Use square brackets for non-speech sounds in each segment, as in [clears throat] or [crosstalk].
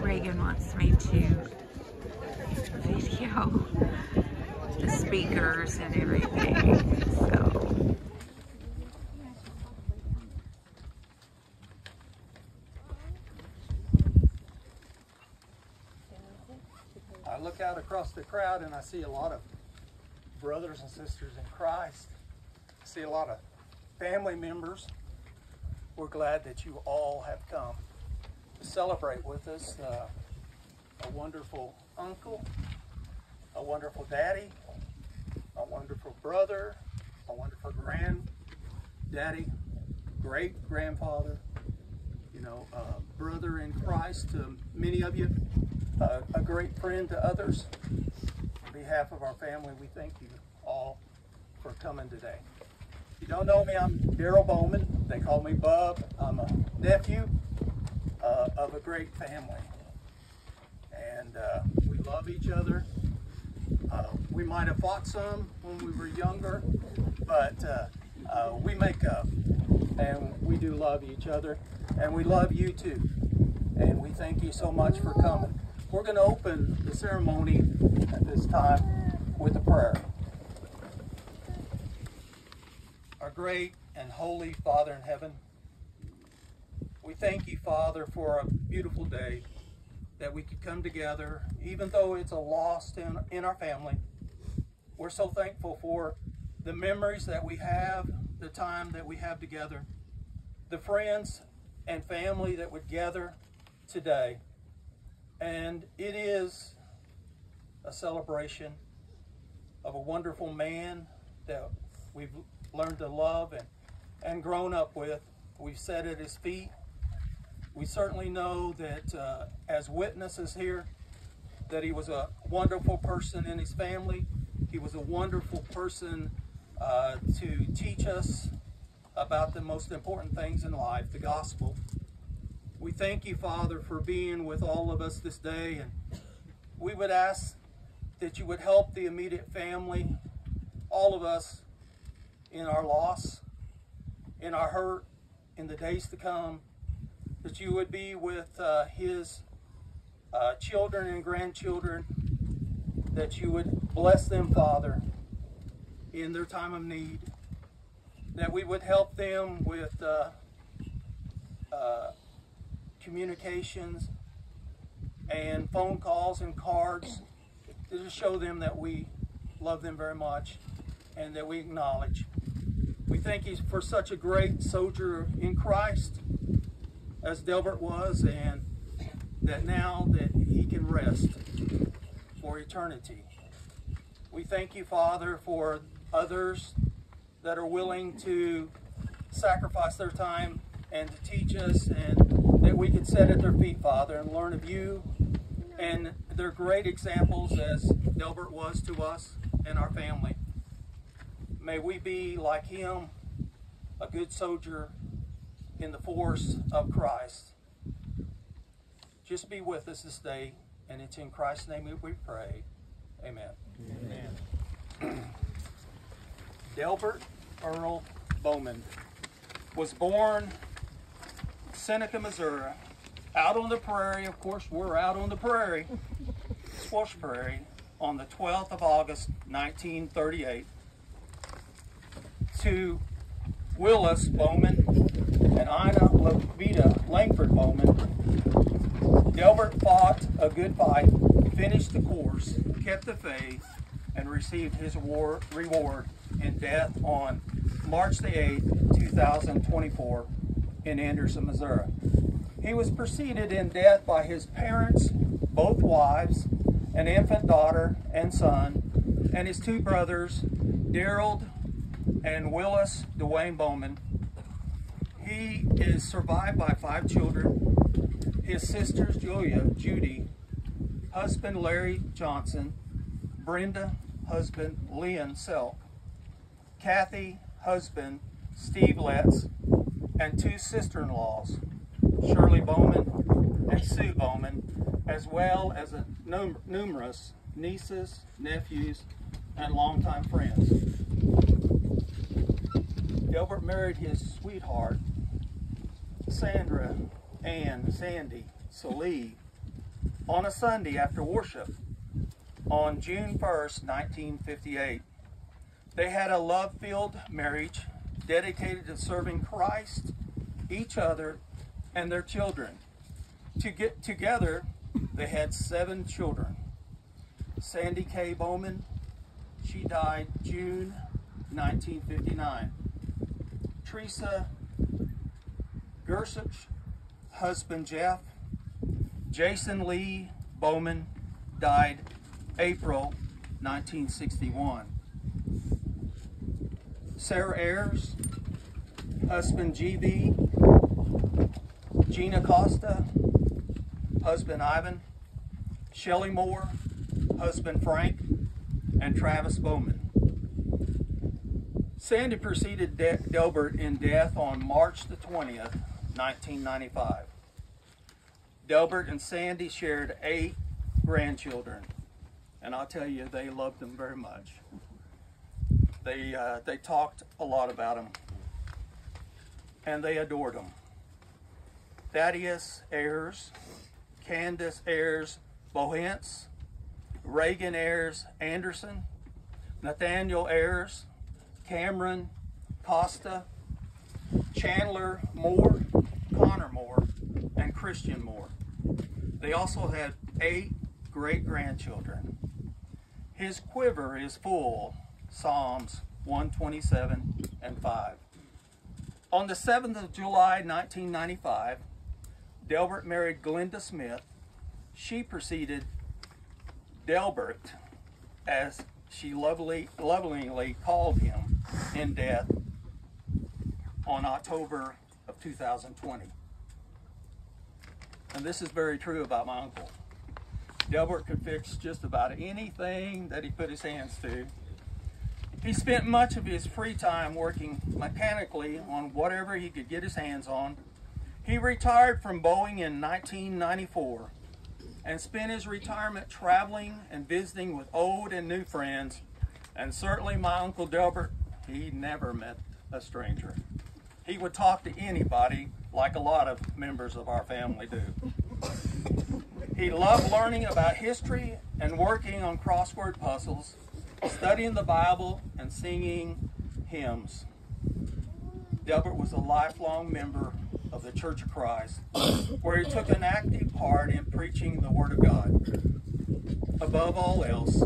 Regan wants me to video the speakers and everything. So I look out across the crowd and I see a lot of brothers and sisters in Christ. I see a lot of family members. We're glad that you all have come to celebrate with us uh, a wonderful uncle, a wonderful daddy, a wonderful brother, a wonderful granddaddy, great grandfather, you know, uh, brother in Christ to many of you, uh, a great friend to others. On behalf of our family, we thank you all for coming today. You don't know me, I'm Daryl Boman. They call me Bub. I'm a nephew uh, of a great family. And uh, we love each other. Uh, we might have fought some when we were younger, but uh, uh, we make up and we do love each other and we love you too. And we thank you so much for coming. We're going to open the ceremony at this time with a prayer. Our great and holy Father in heaven, we thank you, Father, for a beautiful day that we could come together, even though it's a loss in, in our family. We're so thankful for the memories that we have, the time that we have together, the friends and family that would gather today. And it is a celebration of a wonderful man that we've learned to love and, and grown up with. We've sat at his feet. We certainly know that uh, as witnesses here, that he was a wonderful person in his family. He was a wonderful person uh, to teach us about the most important things in life, the gospel. We thank you, Father, for being with all of us this day, and we would ask that you would help the immediate family, all of us, in our loss, in our hurt, in the days to come, that you would be with uh, his uh, children and grandchildren, that you would bless them, Father, in their time of need, that we would help them with uh, uh, communications and phone calls and cards to show them that we love them very much and that we acknowledge. We thank you for such a great soldier in Christ as Delbert was and that now that he can rest for eternity. We thank you, Father, for others that are willing to sacrifice their time and to teach us and that we can sit at their feet, Father, and learn of you. And they're great examples as Delbert was to us and our family. May we be like him, a good soldier in the force of Christ. Just be with us this day, and it's in Christ's name that we pray. Amen. Amen. [clears throat] Delbert Earl Boman was born Seneca, Missouri, out on the prairie. Of course, we're out on the prairie, Squash Prairie, on the 12th of August, 1938. To Willis Boman and Ina Lovita Langford Boman, Delbert fought a good fight, finished the course, kept the faith, and received his award, reward in death on March the 8th, 2024 in Anderson, Missouri. He was preceded in death by his parents, both wives, an infant daughter and son, and his two brothers, Daryl and Willis Dwayne Boman. He is survived by five children, his sisters Julia, Judy, husband Larry Johnson, Brenda, husband Leon Selk, Kathy, husband Steve Letts, and two sister-in-laws, Shirley Boman and Sue Boman, as well as a num numerous nieces, nephews, and longtime friends. Delbert married his sweetheart, Sandra Ann Sandy Salee, on a Sunday after worship on June 1st, 1958. They had a love filled marriage dedicated to serving Christ, each other, and their children. To get together, they had seven children. Sandy K. Boman, she died June 1959. Teresa Gersich, husband Jeff. Jason Lee Boman died April 1961. Sarah Ayers, husband GB. Gina Costa, husband Ivan. Shelley Moore, husband Frank. And Travis Boman. Sandy preceded De Delbert in death on March the 20th, 1995. Delbert and Sandy shared eight grandchildren, and I'll tell you, they loved them very much. They, uh, they talked a lot about them, and they adored them. Thaddeus Ayers, Candace Ayers Bohentz, Regan Ayers Anderson, Nathaniel Ayers, Cameron Costa, Chandler Moore, Connor Moore, and Christian Moore. They also had eight great grandchildren. His quiver is full, Psalms 127 and 5. On the 7th of July 1995, Delbert married Glenda Smith. She preceded Delbert, as she lovely, lovingly called him, in death on October of 2020. And this is very true about my uncle. Delbert could fix just about anything that he put his hands to. He spent much of his free time working mechanically on whatever he could get his hands on. He retired from Boeing in 1994 and spent his retirement traveling and visiting with old and new friends. And certainly my Uncle Delbert, he never met a stranger. He would talk to anybody like a lot of members of our family do. He loved learning about history and working on crossword puzzles, studying the Bible, and singing hymns. Delbert was a lifelong member of the Church of Christ, where he took an active part in preaching the Word of God. Above all else,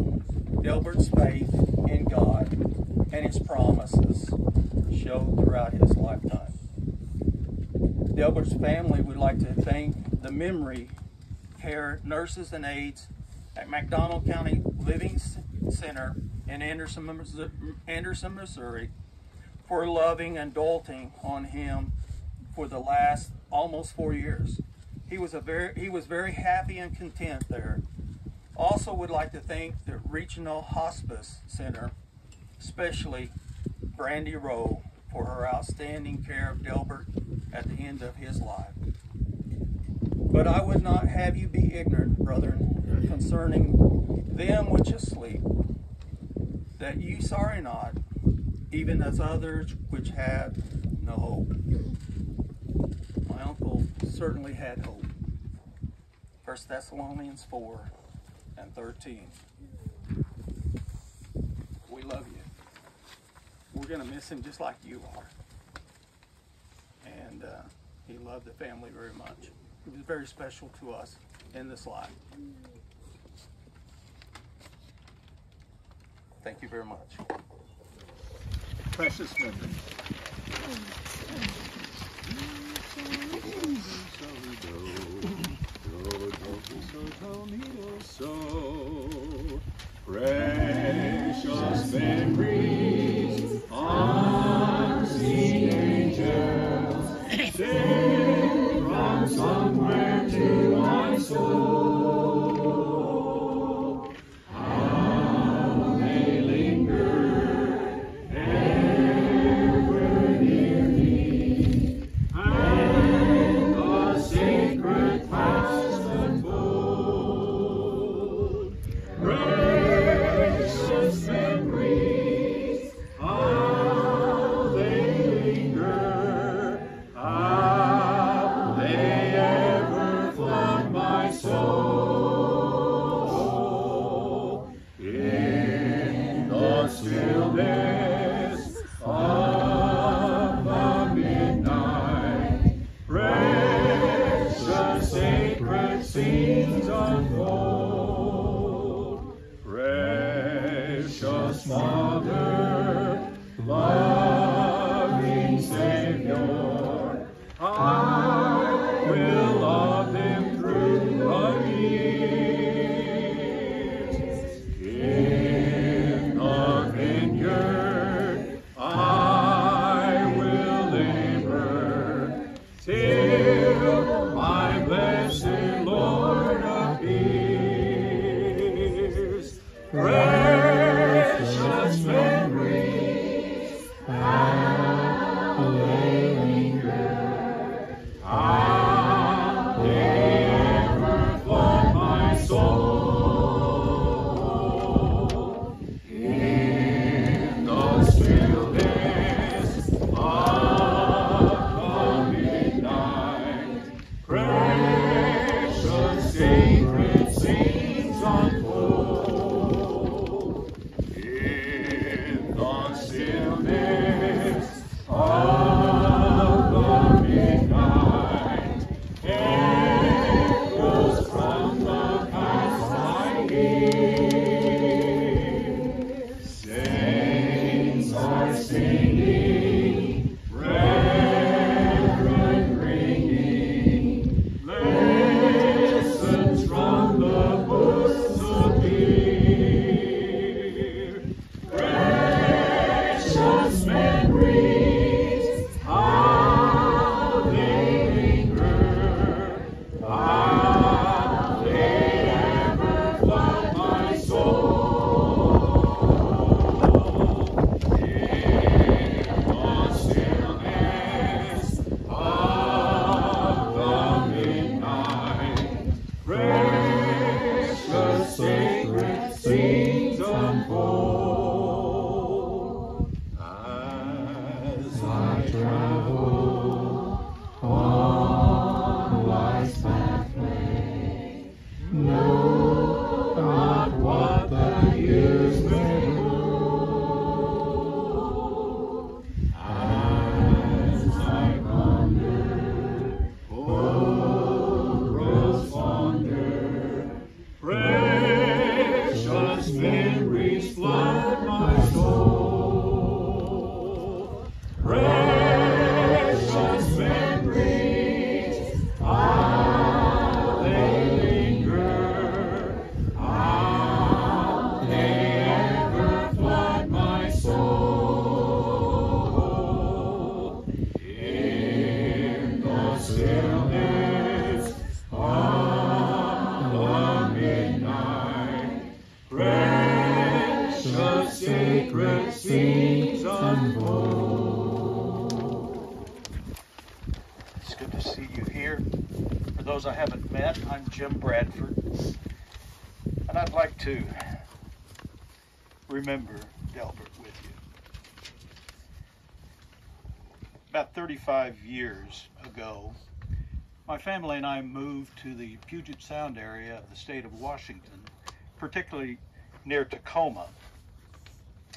Delbert's faith in God and his promises showed throughout his lifetime. Delbert's family would like to thank the memory care nurses and aides at McDonald County Living Center in Anderson, Anderson, Missouri for loving and doting on him for the last almost four years. He was a very he was very happy and content there. Also would like to thank the Regional Hospice Center, especially Brandy Rowe, for her outstanding care of Delbert at the end of his life. But I would not have you be ignorant, brethren, concerning them which asleep, that ye sorry not, even as others which had no hope My uncle certainly had hope. 1 Thessalonians 4 and 13. We love you. We're going to miss him just like you are. And uh, he loved the family very much. He was very special to us in this life. Thank you very much. Precious memories. precious memories angels sing from somewhere to my soul 35 years ago, my family and I moved to the Puget Sound area of the state of Washington, particularly near Tacoma.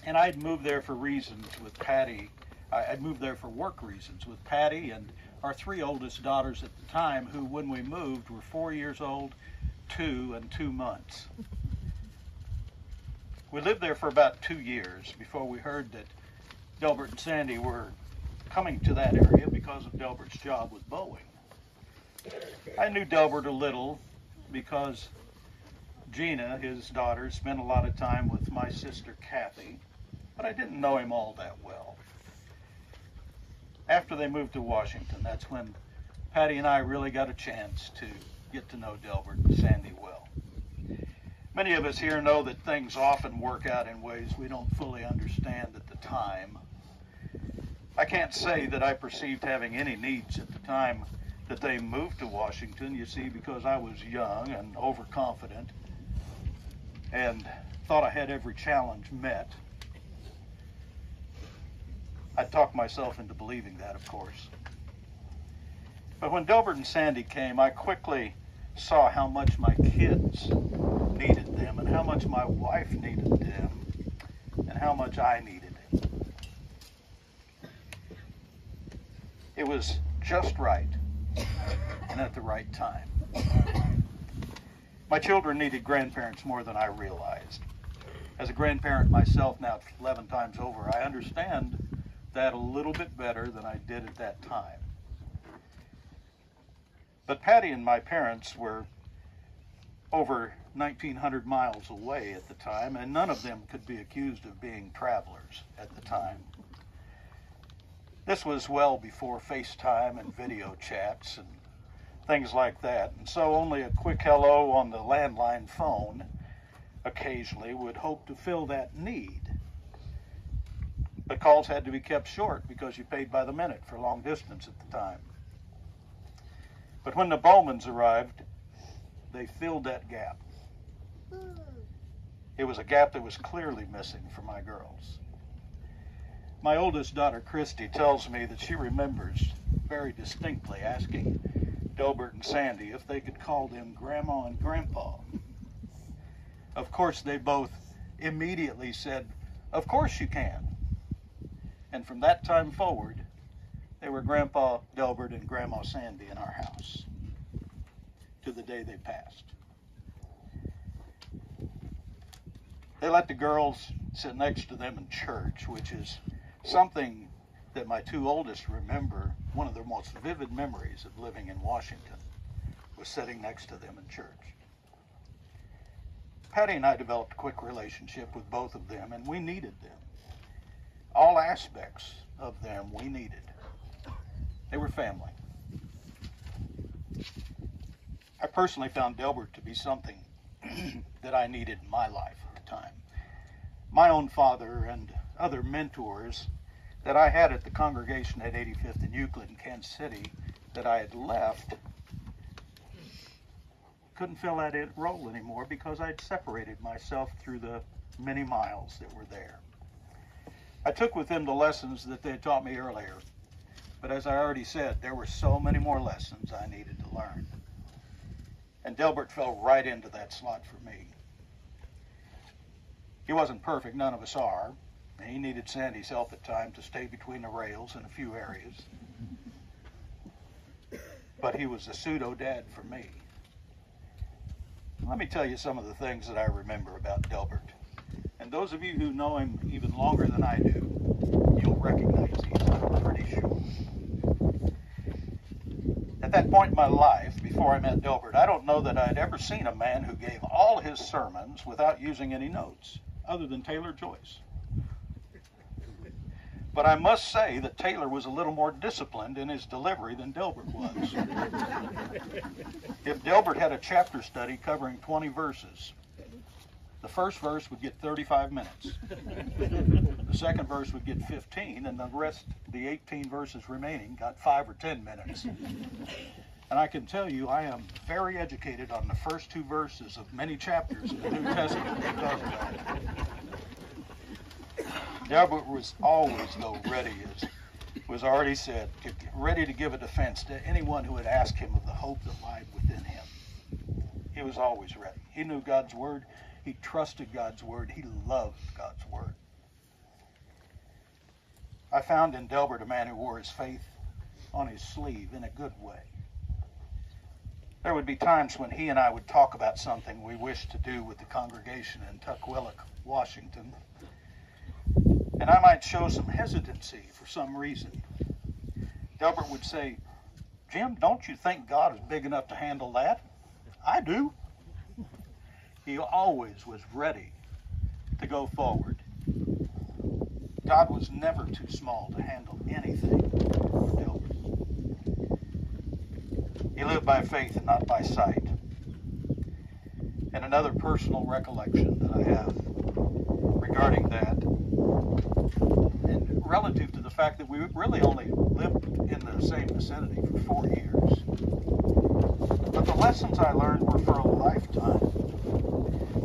And I'd moved there for reasons with Patty. I'd moved there for work reasons with Patty and our three oldest daughters at the time, who, when we moved, were four years old, two, and two months. We lived there for about two years before we heard that Delbert and Sandy were coming to that area because of Delbert's job with Boeing. I knew Delbert a little because Gina, his daughter, spent a lot of time with my sister Kathy, but I didn't know him all that well. After they moved to Washington, that's when Patty and I really got a chance to get to know Delbert and Sandy well. Many of us here know that things often work out in ways we don't fully understand at the time. I can't say that I perceived having any needs at the time that they moved to Washington, you see, because I was young and overconfident and thought I had every challenge met. I talked myself into believing that, of course. But when Delbert and Sandy came, I quickly saw how much my kids needed them and how much my wife needed them and how much I needed them. It was just right and at the right time. My children needed grandparents more than I realized. As a grandparent myself now 11 times over, I understand that a little bit better than I did at that time. But Patty and my parents were over 1,900 miles away at the time, and none of them could be accused of being travelers at the time. This was well before FaceTime and video chats and things like that, and so only a quick hello on the landline phone occasionally would hope to fill that need. But calls had to be kept short because you paid by the minute for long distance at the time. But when the Bomans arrived, they filled that gap. It was a gap that was clearly missing for my girls. My oldest daughter, Christy, tells me that she remembers very distinctly asking Delbert and Sandy if they could call them Grandma and Grandpa. Of course, they both immediately said, Of course you can. And from that time forward, they were Grandpa Delbert and Grandma Sandy in our house to the day they passed. They let the girls sit next to them in church, which is something that my two oldest remember. One of their most vivid memories of living in Washington was sitting next to them in church. Patty and I developed a quick relationship with both of them, and we needed them. All aspects of them we needed. They were family. I personally found Delbert to be something [clears throat] that I needed in my life at the time. My own father and other mentors that I had at the congregation at 85th and Euclid in Kansas City that I had left couldn't fill that role anymore because I'd separated myself through the many miles that were there. I took with them the lessons that they had taught me earlier, but as I already said, there were so many more lessons I needed to learn. And Delbert fell right into that slot for me. He wasn't perfect, none of us are. He needed Sandy's help at times to stay between the rails in a few areas. But he was a pseudo dad for me. Let me tell you some of the things that I remember about Delbert. And those of you who know him even longer than I do, you'll recognize these, I'm pretty sure. At that point in my life, before I met Delbert, I don't know that I'd ever seen a man who gave all his sermons without using any notes, other than Taylor Joyce. But I must say that Taylor was a little more disciplined in his delivery than Delbert was. if Delbert had a chapter study covering 20 verses, the first verse would get 35 minutes. The second verse would get 15, and the rest, the 18 verses remaining, got 5 or 10 minutes. And I can tell you, I am very educated on the first two verses of many chapters in the New Testament Delbert was always, though, ready, as was already said, ready to give a defense to anyone who would ask him of the hope that lied within him. He was always ready. He knew God's word. He trusted God's word. He loved God's word. I found in Delbert a man who wore his faith on his sleeve in a good way. There would be times when he and I would talk about something we wished to do with the congregation in Tukwila, Washington, and I might show some hesitancy for some reason. Delbert would say, Jim, don't you think God is big enough to handle that? I do. He always was ready to go forward. God was never too small to handle anything for Delbert. He lived by faith and not by sight. And another personal recollection that I have regarding that and relative to the fact that we really only lived in the same vicinity for four years. But the lessons I learned were for a lifetime.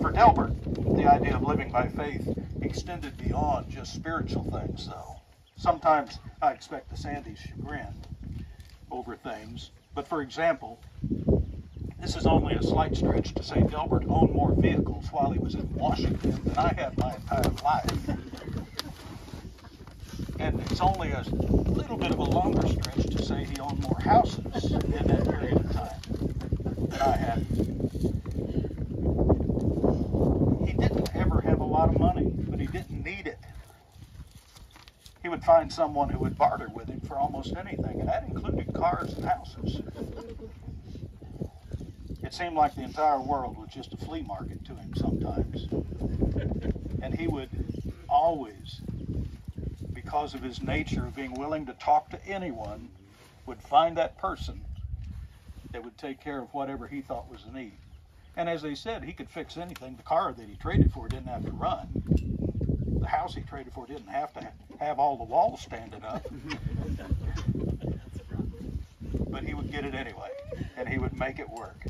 For Delbert, the idea of living by faith extended beyond just spiritual things, though. Sometimes I expect the Sandy's chagrin over things. But for example, this is only a slight stretch to say Delbert owned more vehicles while he was in Washington than I have my entire life. [laughs] And it's only a little bit of a longer stretch to say he owned more houses in that period of time than I have. He didn't ever have a lot of money, but he didn't need it. He would find someone who would barter with him for almost anything, and that included cars and houses. It seemed like the entire world was just a flea market to him sometimes. And he would always, because of his nature of being willing to talk to anyone, would find that person that would take care of whatever he thought was a need. And as they said, he could fix anything. The car that he traded for didn't have to run. The house he traded for didn't have to have all the walls standing up. but he would get it anyway, and he would make it work.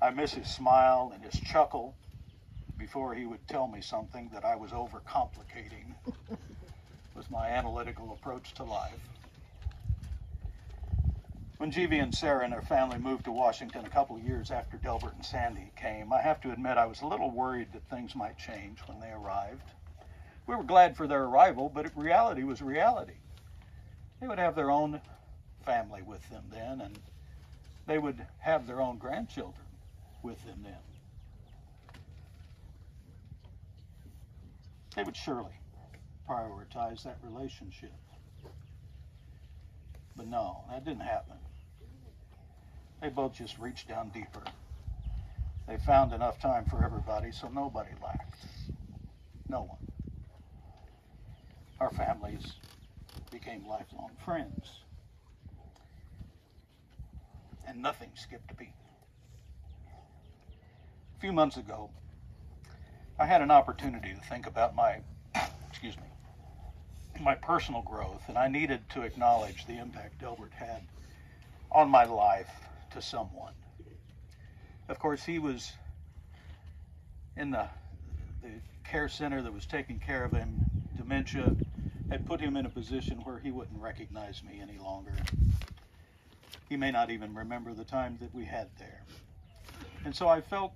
I miss his smile and his chuckle before he would tell me something that I was overcomplicating with my analytical approach to life. When Jeevy and Sarah and their family moved to Washington a couple of years after Delbert and Sandy came, I have to admit I was a little worried that things might change when they arrived. We were glad for their arrival, but reality was reality. They would have their own family with them then, and they would have their own grandchildren with them then. They would surely prioritize that relationship. But no, that didn't happen. They both just reached down deeper. They found enough time for everybody, so nobody lacked. No one. Our families became lifelong friends. And nothing skipped a beat. A few months ago, I had an opportunity to think about my, [coughs] excuse me, my personal growth, and I needed to acknowledge the impact Delbert had on my life to someone. Of course, he was in the, the care center that was taking care of him. Dementia had put him in a position where he wouldn't recognize me any longer. He may not even remember the time that we had there. And so I felt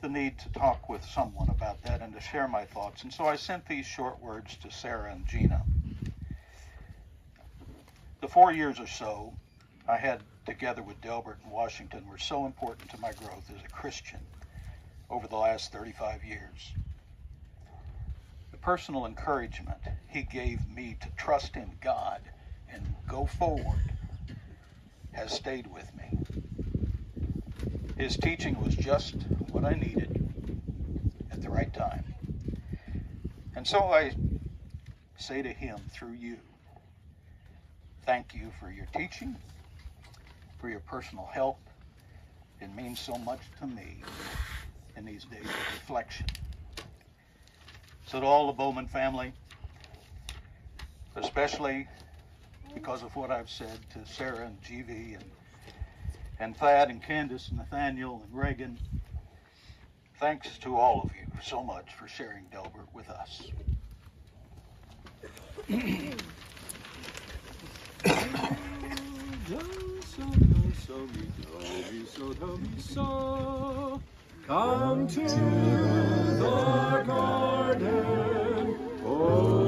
the need to talk with someone about that and to share my thoughts. And so I sent these short words to Sarah and Gina. The four years or so I had together with Delbert in Washington were so important to my growth as a Christian over the last 35 years. The personal encouragement he gave me to trust in God and go forward has stayed with me. His teaching was just what I needed at the right time. And so I say to him through you, thank you for your teaching for your personal help. It means so much to me in these days of reflection. So to all the Boman family, especially because of what I've said to Sarah and GV and and Thad and Candace and Nathaniel and Regan, thanks to all of you so much for sharing Delbert with us. [clears throat] so, mi, do, mi, so, do, mi, so. Come to the garden, oh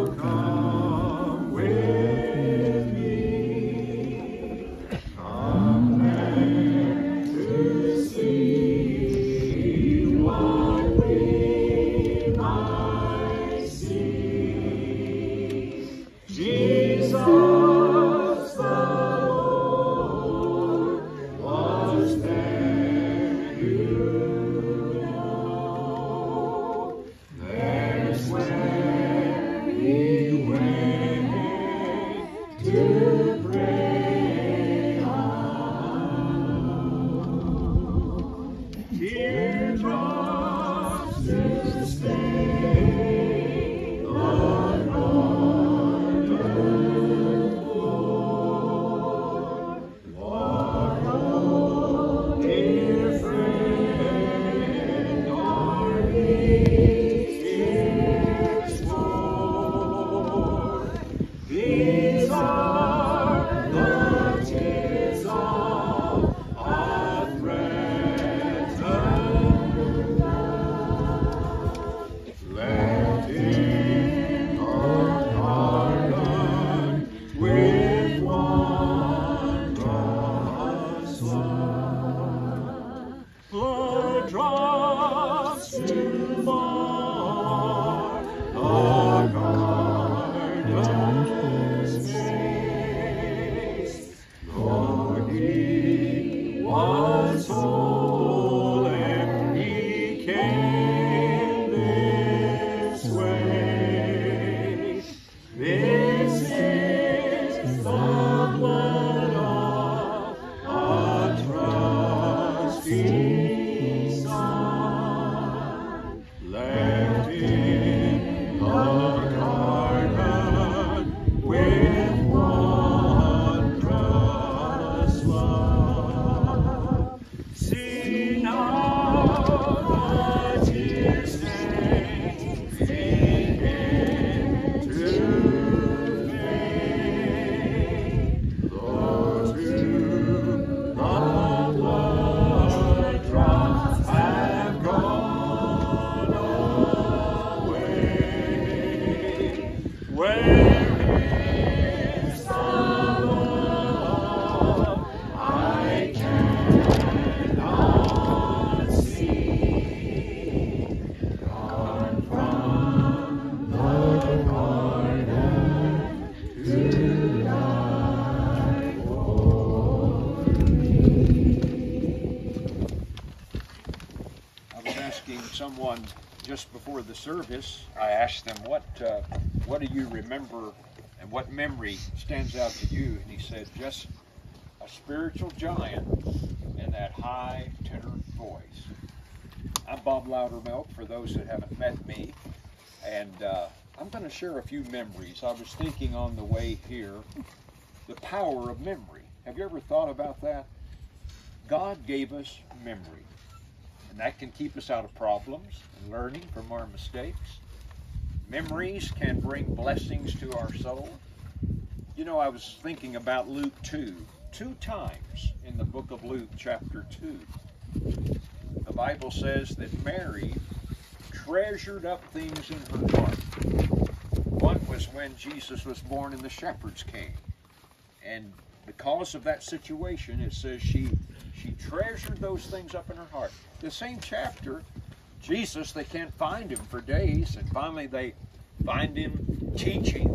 before the service, I asked them, what, uh, what do you remember and what memory stands out to you? And he said, just a spiritual giant in that high tenor voice. I'm Bob Loudermilk, for those that haven't met me, and uh, I'm going to share a few memories. I was thinking on the way here, the power of memory. Have you ever thought about that? God gave us memory that can keep us out of problems and learning from our mistakes. Memories can bring blessings to our soul. You know, I was thinking about Luke 2. Two times in the book of Luke, chapter 2, the Bible says that Mary treasured up things in her heart. One was when Jesus was born in the shepherd's cave. And because of that situation, it says she she treasured those things up in her heart. The same chapter, Jesus, they can't find him for days, and finally they find him teaching,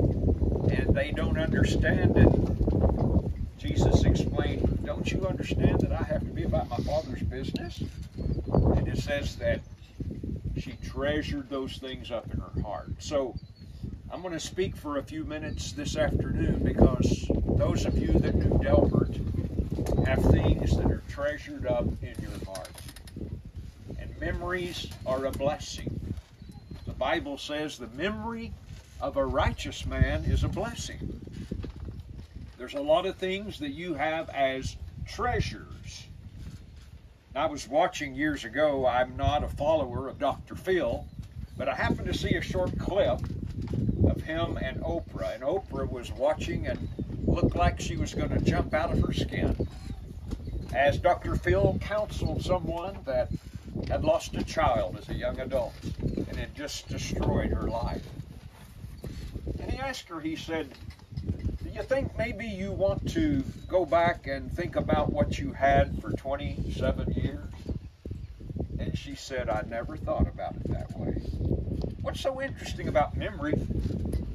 and they don't understand it. Jesus explained, Don't you understand that I have to be about my Father's business? And it says that she treasured those things up in her heart. So I'm going to speak for a few minutes this afternoon because those of you that knew Delbert have things that are treasured up in your heart. And memories are a blessing. The Bible says the memory of a righteous man is a blessing. There's a lot of things that you have as treasures. I was watching years ago, I'm not a follower of Dr. Phil, but I happened to see a short clip of him and Oprah. And Oprah was watching and looked like she was going to jump out of her skin. As Dr. Phil counseled someone that had lost a child as a young adult and it just destroyed her life. And he asked her, he said, Do you think maybe you want to go back and think about what you had for 27 years? And she said, I never thought about it that way. What's so interesting about memory?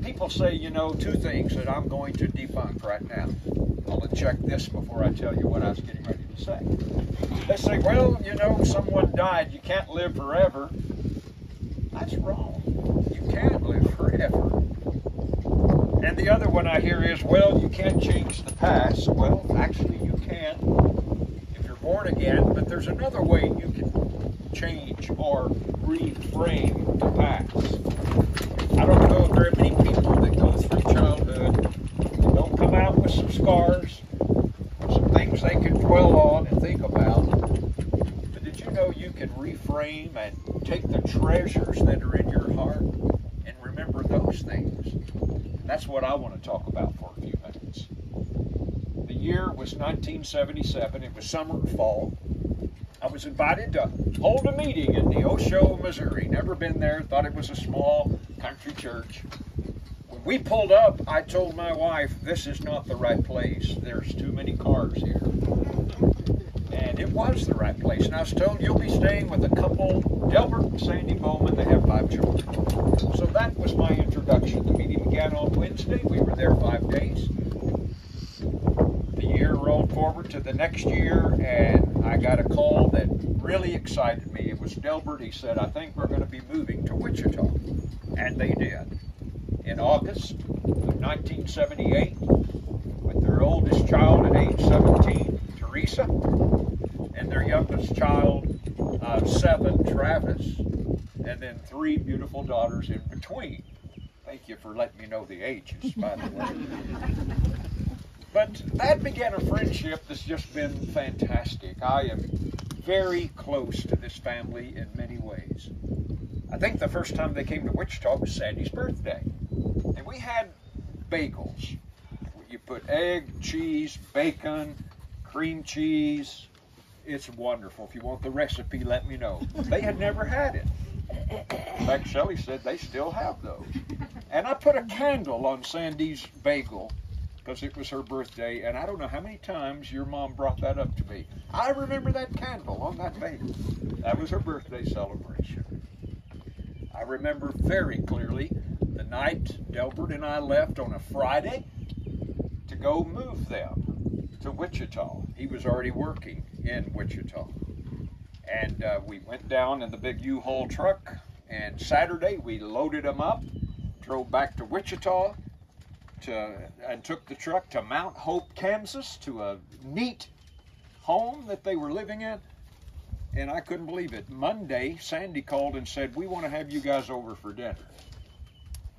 People say, you know, two things that I'm going to debunk right now. I'll check this before I tell you what I was getting ready to say. They say, well, you know, someone died, you can't live forever. That's wrong. You can live forever. And the other one I hear is, well, you can't change the past. Well, actually, you can if you're born again, but there's another way you can change or reframe the past. I don't know are many people that go through childhood don't come out with some scars, some things they can dwell on and think about. But did you know you can reframe and take the treasures that are in your heart and remember those things? That's what I want to talk about for a few minutes. The year was 1977. It was summer and fall. Was invited to hold a meeting in Neosho, Missouri. Never been there, thought it was a small country church. When we pulled up, I told my wife, this is not the right place. There's too many cars here. And it was the right place. And I was told, you'll be staying with a couple, Delbert and Sandy Boman. They have five children. So that was my introduction. The meeting began on Wednesday. We were there five days. The year rolled forward to the next year, and I got a call that really excited me. It was Delbert. He said, I think we're going to be moving to Wichita. And they did. In August of 1978, with their oldest child at age 17, Teresa, and their youngest child, uh, seven, Travis, and then three beautiful daughters in between. Thank you for letting me know the ages, by the way. [laughs] But that began a friendship that's just been fantastic. I am very close to this family in many ways. I think the first time they came to Wichita was Sandy's birthday. And we had bagels. You put egg, cheese, bacon, cream cheese. It's wonderful. If you want the recipe, let me know. They had never had it. In fact, Shelley said they still have those. And I put a candle on Sandy's bagel because it was her birthday, and I don't know how many times your mom brought that up to me. I remember that candle on that bagel. That was her birthday celebration. I remember very clearly the night Delbert and I left on a Friday to go move them to Wichita. He was already working in Wichita. And uh, we went down in the big U-Haul truck, and Saturday we loaded them up, drove back to Wichita, to, and took the truck to Mount Hope, Kansas, to a neat home that they were living in. And I couldn't believe it. Monday, Sandy called and said, We want to have you guys over for dinner.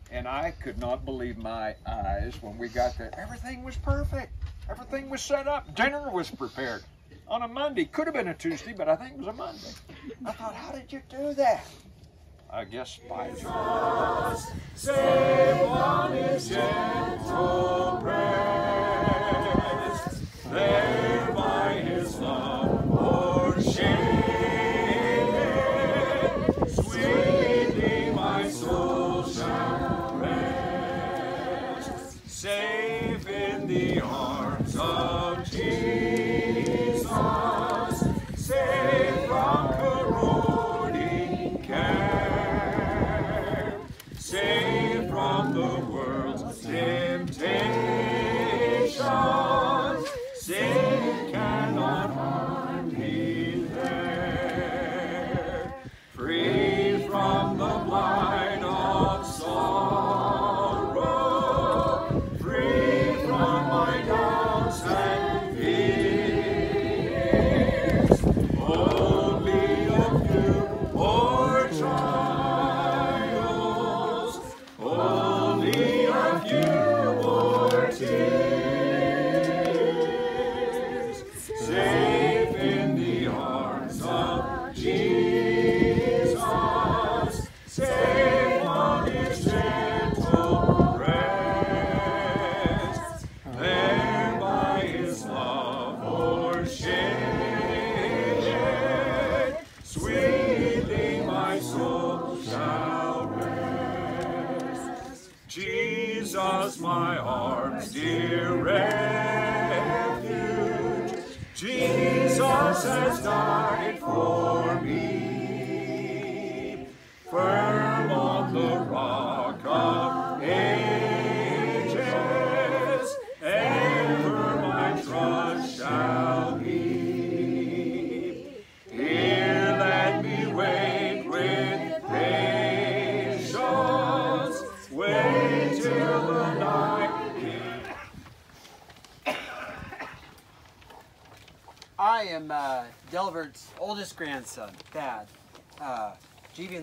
And I could not believe my eyes when we got there. Everything was perfect. Everything was set up. Dinner was prepared on a Monday. Could have been a Tuesday, but I think it was a Monday. I thought, How did you do that? I guess by Save on his gentle breast,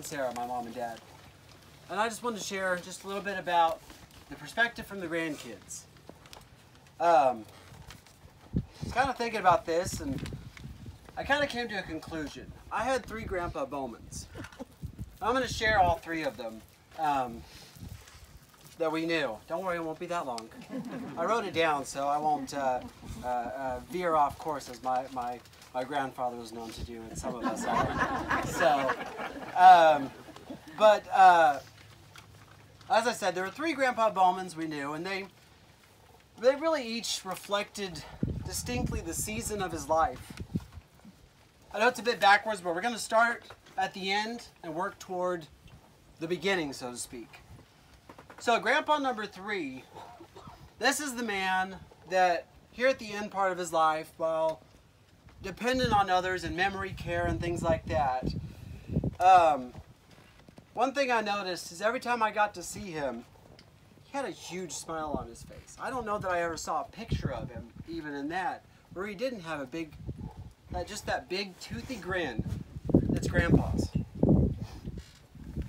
Sarah, my mom and dad. And I just wanted to share just a little bit about the perspective from the grandkids. Um, kind of thinking about this, and I kind of came to a conclusion. I had three Grandpa Bomans. I'm going to share all three of them um, that we knew. Don't worry, it won't be that long. I wrote it down so I won't uh, uh, uh, veer off course as my, my, my grandfather was known to do, and some of us are. So, um, but uh, as I said, there were three Grandpa Bomans we knew, and they they really each reflected distinctly the season of his life. I know it's a bit backwards, but we're going to start at the end and work toward the beginning, so to speak. So, Grandpa number three, this is the man that here at the end part of his life, while dependent on others and memory care and things like that, um, one thing I noticed is every time I got to see him, he had a huge smile on his face. I don't know that I ever saw a picture of him, even in that, where he didn't have a big, that just that big toothy grin that's Grandpa's.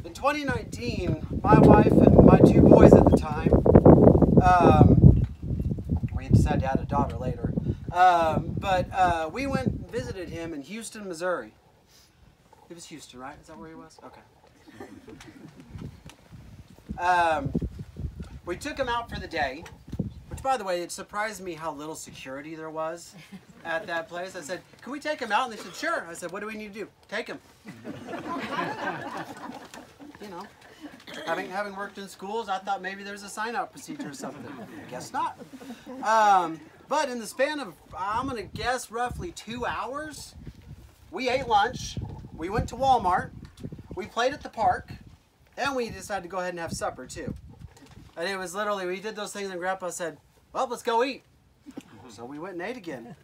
In 2019, my wife and my two boys at the time, um, we decided to add a daughter later, um, but uh, we went and visited him in Houston, Missouri. It was Houston, right? Is that where he was? Okay. [laughs] Um, we took him out for the day, which, by the way, it surprised me how little security there was at that place. I said, "Can we take him out?" And they said, "Sure." I said, "What do we need to do? Take him." [laughs] you know. having having worked in schools, I thought maybe there's a sign out procedure or something. Guess not. Um, but in the span of I'm gonna guess roughly two hours, we ate lunch, we went to Walmart, we played at the park, and we decided to go ahead and have supper too. And it was literally we did those things, and Grandpa said, "Well, let's go eat." So we went and ate again.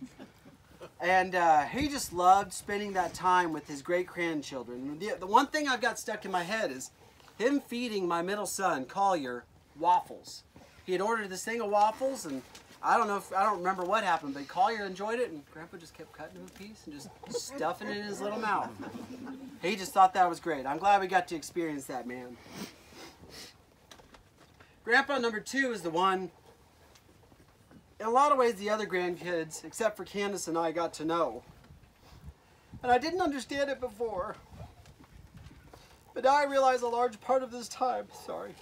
And uh, he just loved spending that time with his great grandchildren. The, the one thing I've got stuck in my head is him feeding my middle son, Collier, waffles. He had ordered this thing of waffles, and I don't know if I don't remember what happened, but Collier enjoyed it, and Grandpa just kept cutting him a piece and just stuffing it in his little mouth. He just thought that was great. I'm glad we got to experience that, man. Grandpa number two is the one in a lot of ways, the other grandkids, except for Candace and I, got to know. And I didn't understand it before. But now I realize a large part of this time, sorry.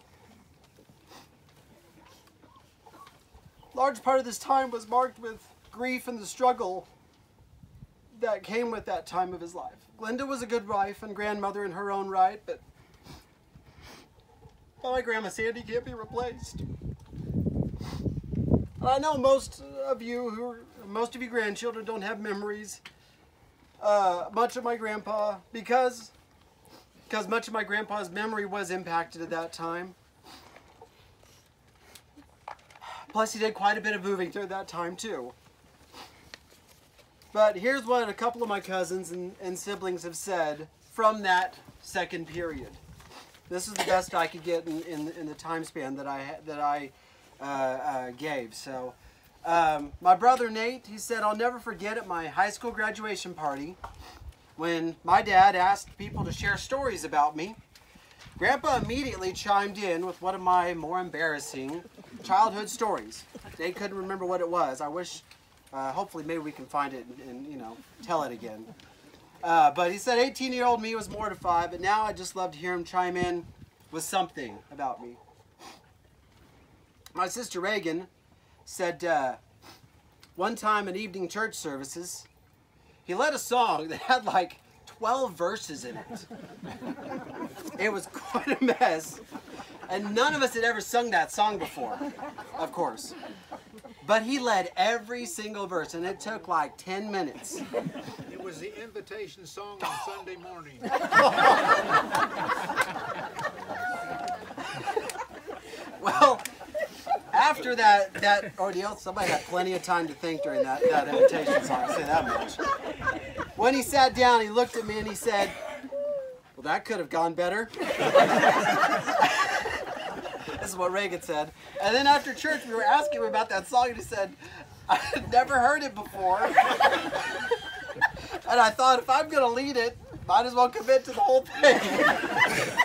Large part of this time was marked with grief and the struggle that came with that time of his life. Glenda was a good wife and grandmother in her own right, but my grandma Sandy can't be replaced. I know most of you who are, most of you grandchildren don't have memories uh, much of my grandpa because because much of my grandpa's memory was impacted at that time. Plus, he did quite a bit of moving through that time too. But here's what a couple of my cousins and, and siblings have said from that second period. This is the best I could get in, in, in the time span that I that I uh, uh, gave. So, um, my brother Nate, he said, I'll never forget at my high school graduation party when my dad asked people to share stories about me. Grandpa immediately chimed in with one of my more embarrassing childhood stories. They couldn't remember what it was. I wish, uh, hopefully, maybe we can find it and, and you know, tell it again. Uh, but he said 18 year old me was mortified, but now I just love to hear him chime in with something about me. My sister Regan said uh, one time in evening church services, he led a song [laughs] that had like 12 verses in it. it was quite a mess. And none of us had ever sung that song before, of course. But he led every single verse, and it took like 10 minutes. It was the invitation song on Sunday morning. [laughs] well, after that that oh, ordeal, somebody had plenty of time to think during that, that invitation song, I'll say that much. When he sat down, he looked at me and he said, Well, that could have gone better. [laughs] this is what Regan said. And then after church, we were asking him about that song, and he said, I had never heard it before. [laughs] and I thought, if I'm going to lead it, might as well commit to the whole thing. [laughs]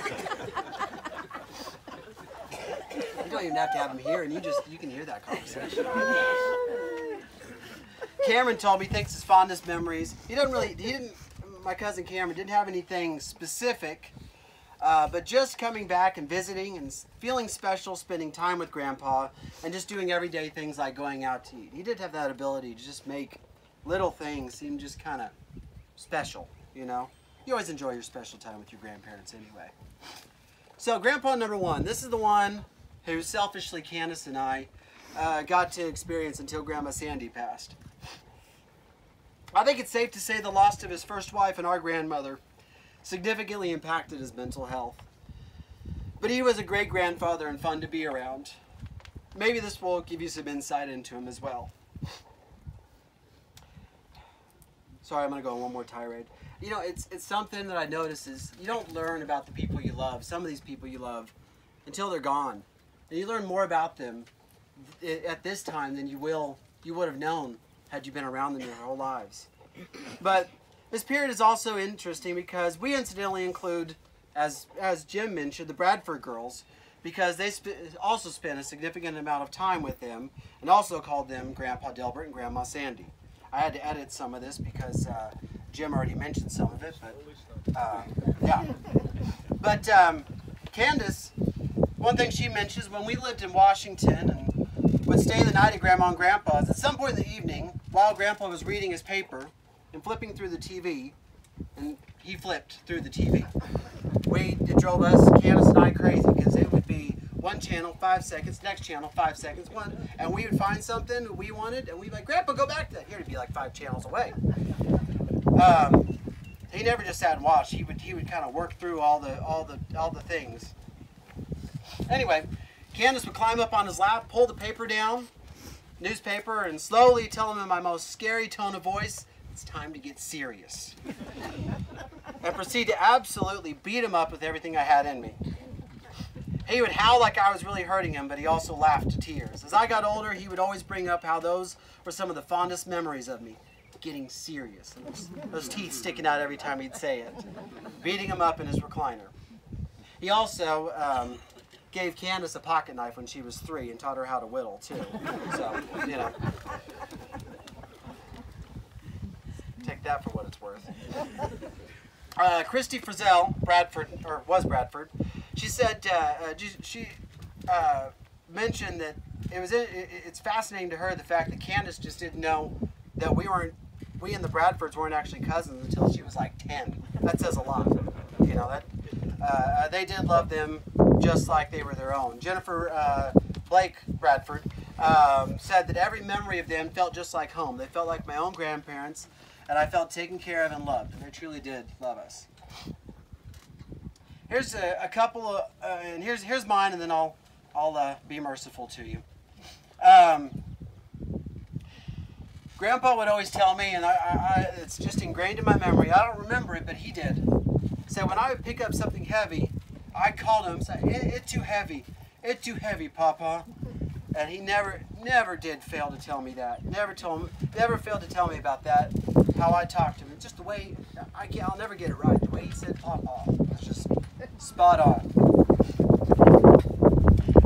You don't even have to have him here, and you just you can hear that conversation. [laughs] Cameron told me he thinks his fondest memories. He doesn't really. He didn't. My cousin Cameron didn't have anything specific, uh, but just coming back and visiting and feeling special, spending time with Grandpa, and just doing everyday things like going out to eat. He did have that ability to just make little things seem just kind of special. You know, you always enjoy your special time with your grandparents anyway. So, Grandpa number one. This is the one who selfishly Candace and I uh, got to experience until Grandma Sandy passed. I think it's safe to say the loss of his first wife and our grandmother significantly impacted his mental health. But he was a great grandfather and fun to be around. Maybe this will give you some insight into him as well. Sorry, I'm going to go on one more tirade. You know, it's, it's something that I notice is you don't learn about the people you love, some of these people you love, until they're gone. And you learn more about them at this time than you will you would have known had you been around them your whole lives. But this period is also interesting because we incidentally include, as as Jim mentioned, the Bradford girls because they sp- also spent a significant amount of time with them and also called them Grandpa Delbert and Grandma Sandy. I had to edit some of this because uh, Jim already mentioned some of it, but uh, yeah. But um, Candace, one thing she mentions when we lived in Washington and would stay the night at Grandma and Grandpa's, at some point in the evening, while Grandpa was reading his paper and flipping through the TV, and he flipped through the TV. we it drove us, Candace and I, crazy because it would be one channel, five seconds, next channel, five seconds, one, and we would find something we wanted, and we'd be like, Grandpa, go back to that. Here, it'd be like five channels away. Um, he never just sat and watched. He would he would kind of work through all the all the all the things. Anyway, Candace would climb up on his lap, pull the paper down, newspaper, and slowly tell him in my most scary tone of voice, "It's time to get serious." [laughs] and proceed to absolutely beat him up with everything I had in me. He would howl like I was really hurting him, but he also laughed to tears. As I got older, he would always bring up how those were some of the fondest memories of me. Getting serious. Those, those teeth sticking out every time he'd say it. Beating him up in his recliner. He also um, gave Candace a pocket knife when she was three and taught her how to whittle, too. So, you know. Take that for what it's worth. Uh, Christy Frizzell, Bradford, or was Bradford, she said uh, uh, she uh, mentioned that it was it, it's fascinating to her the fact that Candace just didn't know that we weren't we and the Bradfords weren't actually cousins until she was like ten. That says a lot, you know that uh, they did love them just like they were their own. Jennifer uh, Blake Bradford um, said that every memory of them felt just like home. They felt like my own grandparents, and I felt taken care of and loved. And they truly did love us. Here's a, a couple of, uh, and here's here's mine, and then I'll I'll uh, be merciful to you. Um, Grandpa would always tell me, and I, I, it's just ingrained in my memory. I don't remember it, but he did. Say when I would pick up something heavy, I called him, say, it, "It's too heavy. It's too heavy, Papa." And he never, never did fail to tell me that. Never told never failed to tell me about that. How I talked to him, just the way I can't, I'll never get it right. The way he said "Papa," it's just spot on.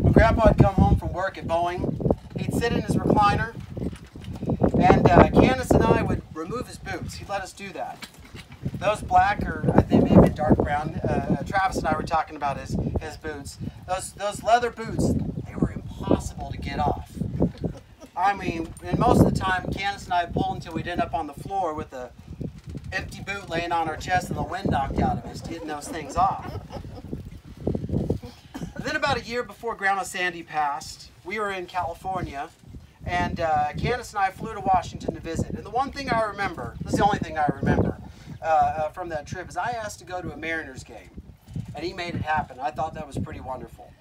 When Grandpa would come home from work at Boeing, he'd sit in his recliner, and uh, Candace and I would remove his boots. He'd let us do that. Those black, or I think maybe dark brown. Uh, Travis and I were talking about his his boots. Those those leather boots, they were impossible to get off. I mean, and most of the time, Candace and I pulled until we'd end up on the floor with a empty boot laying on our chest and the wind knocked out of us, getting those things off. Then about a year before Grandma Sandy passed, we were in California, and uh, Candace and I flew to Washington to visit. And the one thing I remember, this is the only thing I remember uh, uh, from that trip, is I asked to go to a Mariners game, and he made it happen. I thought that was pretty wonderful.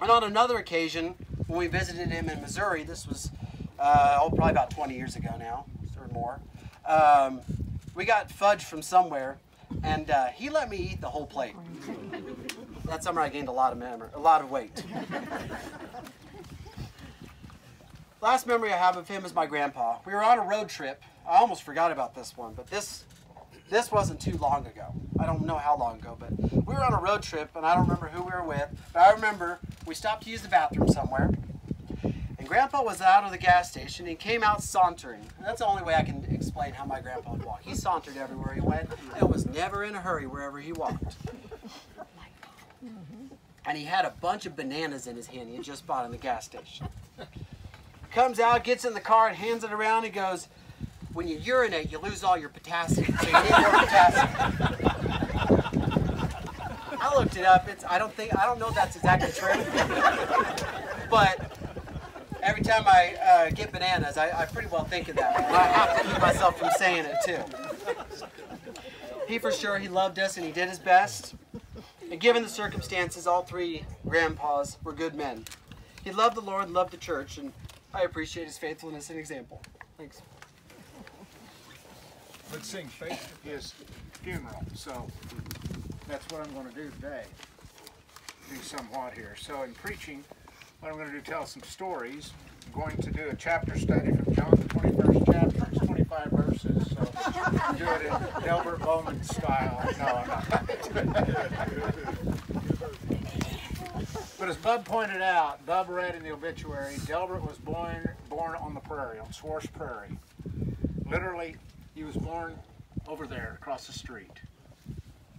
And on another occasion, when we visited him in Missouri, this was uh, oh, probably about 20 years ago now, or more. Um, we got fudge from somewhere, and uh, he let me eat the whole plate. That summer, I gained a lot of memory, a lot of weight. Last memory I have of him is my grandpa. We were on a road trip. I almost forgot about this one, but this this wasn't too long ago. I don't know how long ago, but we were on a road trip, and I don't remember who we were with. But I remember we stopped to use the bathroom somewhere, and Grandpa was out of the gas station. And came out sauntering. And that's the only way I can explain how my grandpa would walk. He sauntered everywhere he went, and was never in a hurry wherever he walked. [laughs] And he had a bunch of bananas in his hand he had just bought in the gas station. [laughs] Comes out, gets in the car, and hands it around. He goes, when you urinate, you lose all your potassium, so you need more potassium. I looked it up. It's I don't think I don't know if that's exactly true, but every time I uh, get bananas, I, I pretty well think of that. And I have to keep myself from saying it too. He for sure he loved us and he did his best. And given the circumstances, all three grandpas were good men. He loved the Lord loved the church, and I appreciate his faithfulness and example. Thanks. Let's sing faith his funeral. So that's what I'm going to do today. Do somewhat here. So in preaching, what I'm going to do tell some stories. I'm going to do a chapter study from John the 21st chapter. It's 25 verses. So I'll do it in Delbert Boman style. No, I'm not. [laughs] But as Bub pointed out, Bub read in the obituary, Delbert was born born on the prairie, on Swarsh Prairie. Literally, he was born over there across the street.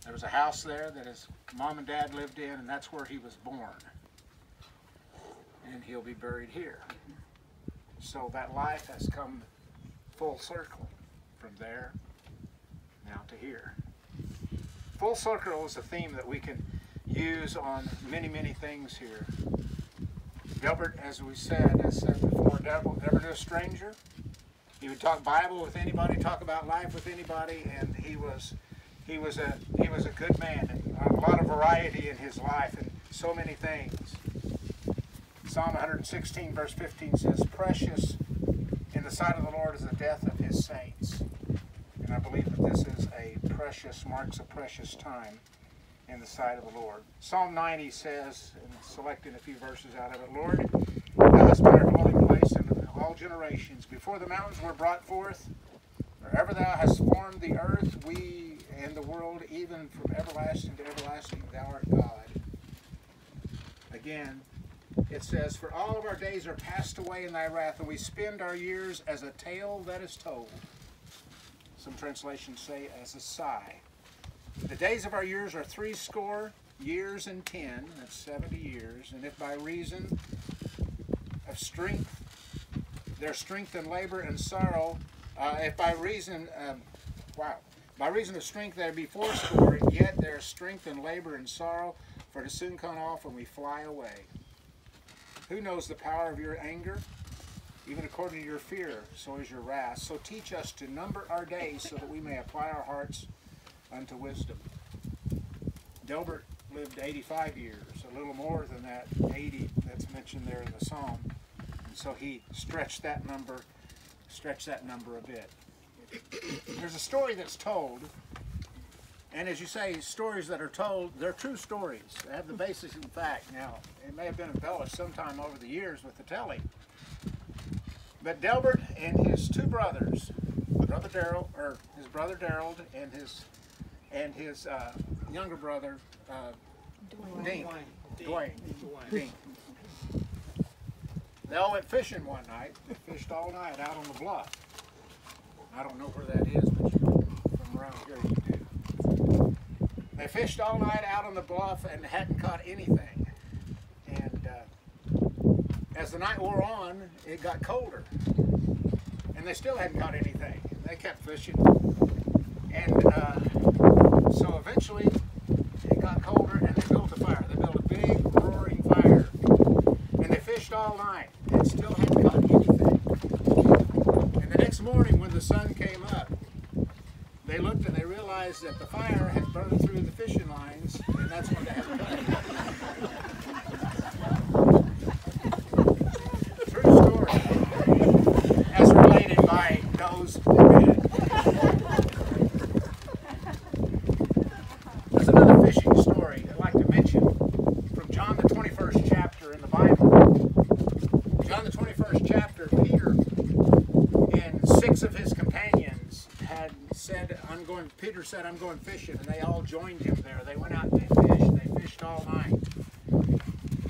There was a house there that his mom and dad lived in, and that's where he was born. And he'll be buried here. So that life has come full circle from there now to here. full circle is a theme that we can use on many, many things here. Delbert, as we said, as said before, never, never to a stranger. He would talk Bible with anybody, talk about life with anybody, and he was he was a he was a good man a lot of variety in his life and so many things. Psalm 116 verse 15 says, "Precious in the sight of the Lord is the death of his saints." And I believe that this is a precious marks a precious time in the sight of the Lord. Psalm 90 says, and selecting a few verses out of it, Lord, thou hast been our dwelling place in all generations. Before the mountains were brought forth, wherever thou hast formed the earth, we and the world, even from everlasting to everlasting, thou art God. Again, it says, For all of our days are passed away in thy wrath, and we spend our years as a tale that is told. Some translations say, as a sigh. The days of our years are three score years and ten, that's 70 years, and if by reason of strength, their strength and labor and sorrow, uh, if by reason, um, wow, by reason of strength there be fourscore, yet their strength and labor and sorrow, for to soon come off when we fly away. Who knows the power of your anger? Even according to your fear, so is your wrath. So teach us to number our days so that we may apply our hearts unto wisdom. Delbert lived 85 years, a little more than that 80 that's mentioned there in the psalm. And so he stretched that number, stretched that number a bit. There's a story that's told, and as you say, stories that are told, they're true stories. They have the basis in fact. Now, it may have been embellished sometime over the years with the telling. But Delbert and his two brothers, brother Daryl, or his brother Daryl and his and his uh, younger brother, uh, Dink, Dwayne, Dink. They all went fishing one night. They fished all night out on the bluff. I don't know where that is, but you, from around here you do. They fished all night out on the bluff and hadn't caught anything. And uh, as the night wore on, it got colder. And they still hadn't caught anything. They kept fishing. And uh, so eventually it got colder and they built a fire. They built a big roaring fire. And they fished all night and still hadn't caught anything. And the next morning when the sun came up, they looked and they realized that the fire had burned through the fishing lines and that's when they had to cut. True story. As related by those that read it. There's another fishing story I'd like to mention from John the 21st chapter in the Bible. John the 21st chapter, Peter and six of his companions had said, I'm going, Peter said, I'm going fishing, and they all joined him there. They went out and they fished. They fished all night.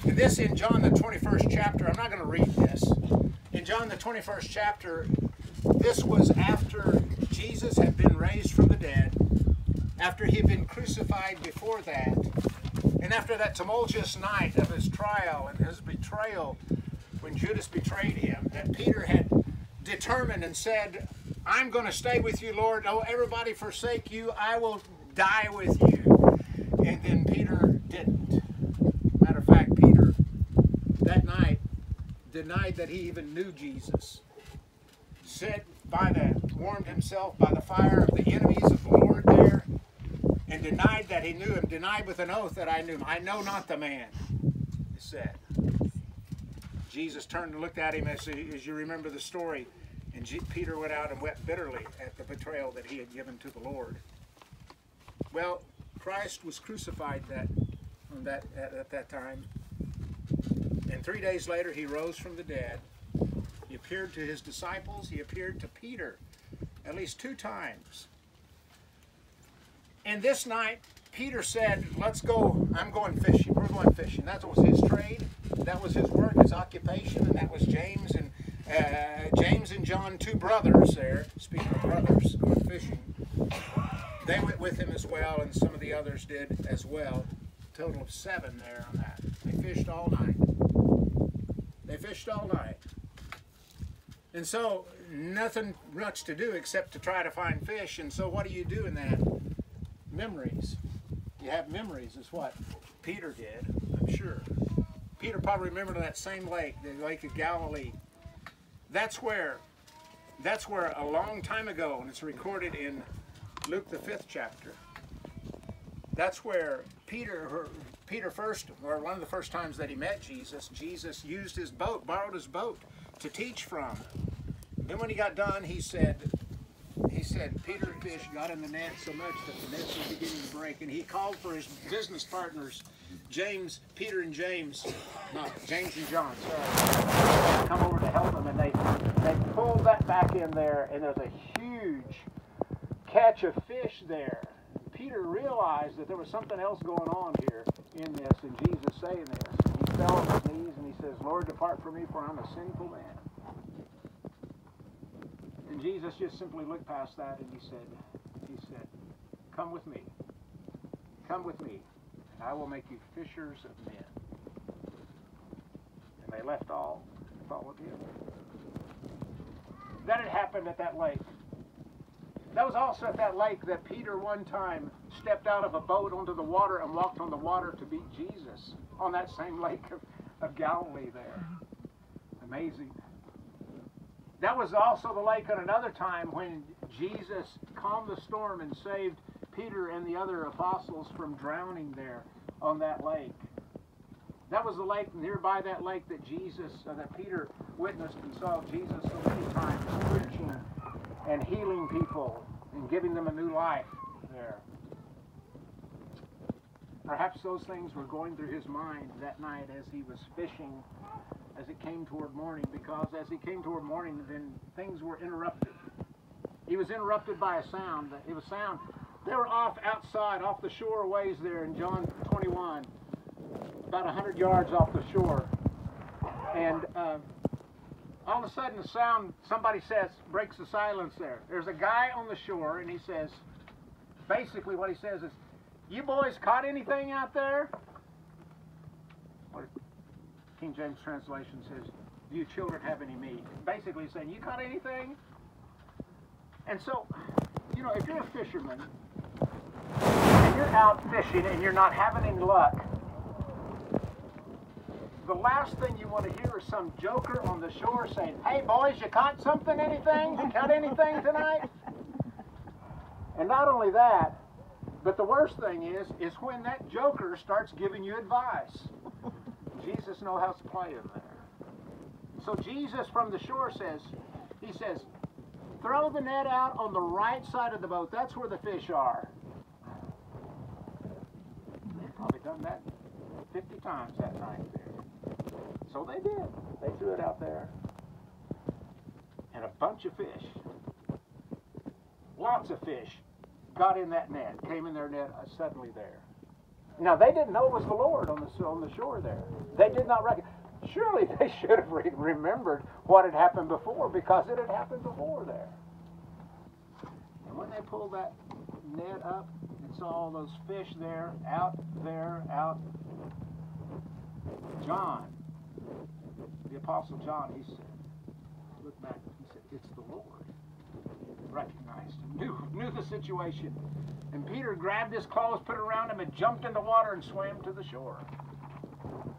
And this in John the 21st chapter, I'm not going to read this. In John the 21st chapter, this was after Jesus had been raised from the dead after he'd been crucified before that, and after that tumultuous night of his trial and his betrayal, when Judas betrayed him, that Peter had determined and said, I'm going to stay with you, Lord. Oh, everybody forsake you. I will die with you. And then Peter didn't. Matter of fact, Peter that night denied that he even knew Jesus. Sit by the, warmed himself by the fire of the enemies of the Lord there and denied that he knew him, denied with an oath that I knew him. I know not the man, he said. Jesus turned and looked at him as, as you remember the story, and Peter went out and wept bitterly at the betrayal that he had given to the Lord. Well, Christ was crucified that, that, at, at that time, and three days later he rose from the dead. He appeared to his disciples, he appeared to Peter at least two times. And this night, Peter said, Let's go. I'm going fishing. We're going fishing. That was his trade. That was his work, his occupation, and that was James and uh, James and John, two brothers there. Speaking of brothers, going fishing. They went with him as well, and some of the others did as well. Total of seven there on that. They fished all night. They fished all night. And so, nothing much to do except to try to find fish. And so, what do you do in that? Memories. you have memories, is what Peter did, I'm sure. Peter probably remembered that same lake, the Lake of Galilee. That's where, that's where a long time ago, and it's recorded in Luke the fifth chapter. That's where Peter, Peter first, or one of the first times that he met Jesus, Jesus used his boat, borrowed his boat to teach from. Then when he got done, he said, he said, Peter fish got in the net so much that the nets were beginning to break. And he called for his business partners, James, Peter and James, not James and John, sorry, come over to help him. And they, they pulled that back in there, and there's a huge catch of fish there. Peter realized that there was something else going on here in this, and Jesus saying this. He fell on his knees and he says, Lord, depart from me, for I'm a sinful man. And Jesus just simply looked past that and he said, he said, come with me. Come with me, and I will make you fishers of men. And they left all and followed him. That had happened at that lake. That was also at that lake that Peter one time stepped out of a boat onto the water and walked on the water to meet Jesus on that same [laughs] lake of, of Galilee there. Amazing. That was also the lake at another time when Jesus calmed the storm and saved Peter and the other apostles from drowning there on that lake. That was the lake nearby that lake that Jesus, uh, that Peter witnessed and saw Jesus so many times preaching and healing people and giving them a new life there. Perhaps those things were going through his mind that night as he was fishing as it came toward morning because as he came toward morning, then things were interrupted. He was interrupted by a sound. It was sound. They were off outside, off the shore ways there in John 21, about 100 yards off the shore. And uh, all of a sudden, the sound, somebody says, breaks the silence there. There's a guy on the shore, and he says, basically what he says is, you boys caught anything out there? Or King James translation says, Do you children have any meat? Basically saying, You caught anything? And so, you know, if you're a fisherman you're out fishing and you're not having any luck, the last thing you want to hear is some joker on the shore saying, Hey boys, you caught something, anything? You caught anything tonight? [laughs] And not only that, but the worst thing is, is when that joker starts giving you advice. Jesus knows how to play him there. So Jesus from the shore says, he says, throw the net out on the right side of the boat. That's where the fish are. Probably done that 50 times that night there. So they did. They threw it out there. And a bunch of fish, lots of fish, got in that net, came in their net uh, suddenly there. Now they didn't know it was the Lord on the on the shore there. They did not recognize. Surely [laughs] they should have re remembered what had happened before because it had happened before there. And when they pulled that net up saw all those fish there, out there, out, John, the Apostle John, he said, look back, he said, it's the Lord. Recognized him, knew, knew the situation. And Peter grabbed his clothes, put it around him, and jumped in the water and swam to the shore.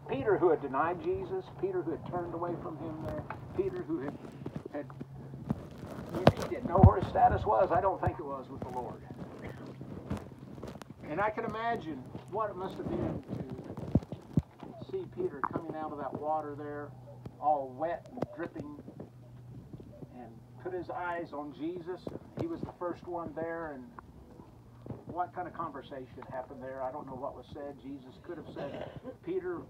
Peter, who had denied Jesus, Peter, who had turned away from him there, Peter, who had, had he didn't know where his status was. I don't think it was with the Lord. And I can imagine what it must have been to see Peter coming out of that water there, all wet and dripping, and put his eyes on Jesus. He was the first one there, and what kind of conversation happened there. I don't know what was said. Jesus could have said, Peter,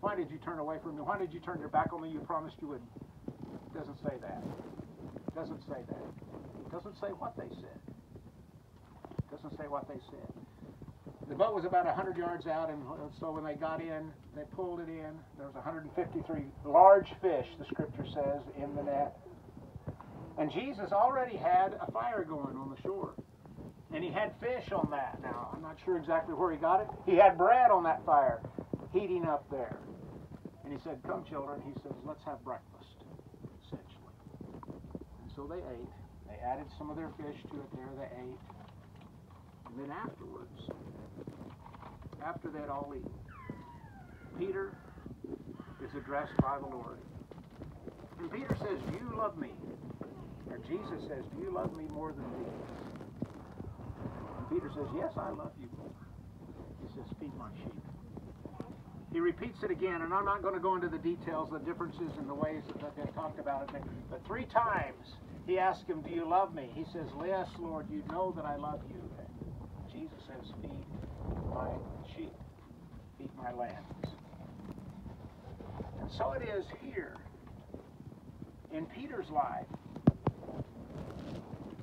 why did you turn away from me? Why did you turn your back on me? You promised you would. It doesn't say that. It doesn't say that. It doesn't say what they said. It doesn't say what they said. The boat was about 100 yards out, and uh, so when they got in, they pulled it in. There was 153 large fish, the scripture says, in the net. And Jesus already had a fire going on the shore. And he had fish on that. Now, I'm not sure exactly where he got it. He had bread on that fire, heating up there. And he said, Come, children. He says, Let's have breakfast, essentially. And so they ate. They added some of their fish to it there. They ate. And then afterwards, after they'd all eaten, Peter is addressed by the Lord. And Peter says, Do you love me? Or Jesus says, Do you love me more than these? And Peter says, Yes, I love you more. He says, Feed my sheep. He repeats it again, and I'm not going to go into the details, the differences in the ways that they talked about it. But three times he asked him, Do you love me? He says, Yes, Lord, you know that I love you. Says, Feed my sheep, feed my lambs. And so it is here in Peter's life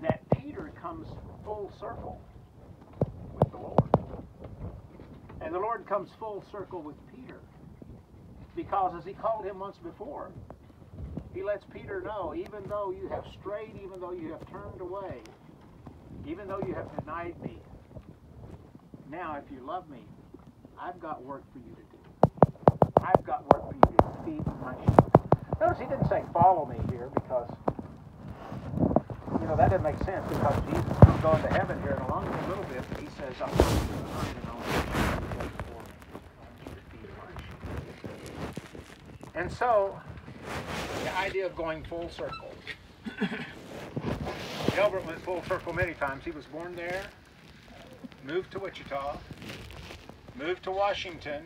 that Peter comes full circle with the Lord. And the Lord comes full circle with Peter because, as he called him once before, he lets Peter know even though you have strayed, even though you have turned away, even though you have denied me, now if you love me, I've got work for you to do. I've got work for you to feed my sheep. Notice he didn't say follow me here because you know that doesn't make sense because Jesus is going to heaven here in a, long, a little bit. He says, I'm going to wait for me. I want you to feed my sheep. And so the idea of going full circle. [coughs] Delbert went full circle many times. He was born there, moved to Wichita, moved to Washington,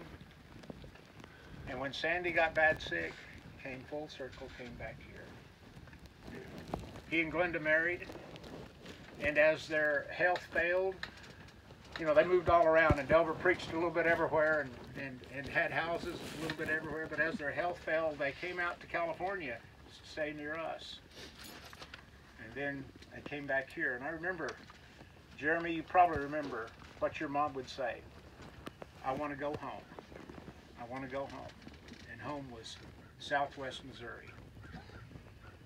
and when Sandy got bad sick, came full circle, came back here. He and Glenda married, and as their health failed, you know, they moved all around, and Delbert preached a little bit everywhere and, and, and had houses a little bit everywhere, but as their health failed, they came out to California to stay near us. And then they came back here, and I remember, Jeremy, you probably remember what your mom would say. I want to go home. I want to go home. And home was southwest Missouri.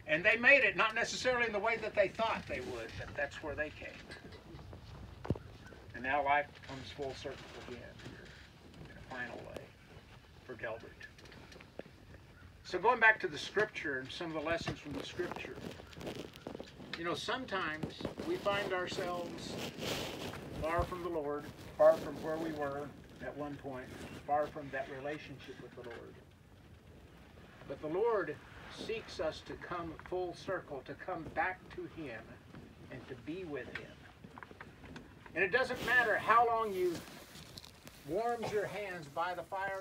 And they made it, not necessarily in the way that they thought they would, but that's where they came. And now life comes full circle again in a final way for Delbert. So going back to the scripture and some of the lessons from the scripture, you know, sometimes we find ourselves far from the Lord, far from where we were at one point, far from that relationship with the Lord. But the Lord seeks us to come full circle, to come back to Him and to be with Him. And it doesn't matter how long you've warmed your hands by the fire.